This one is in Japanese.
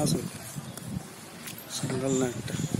नाश होता है संगलना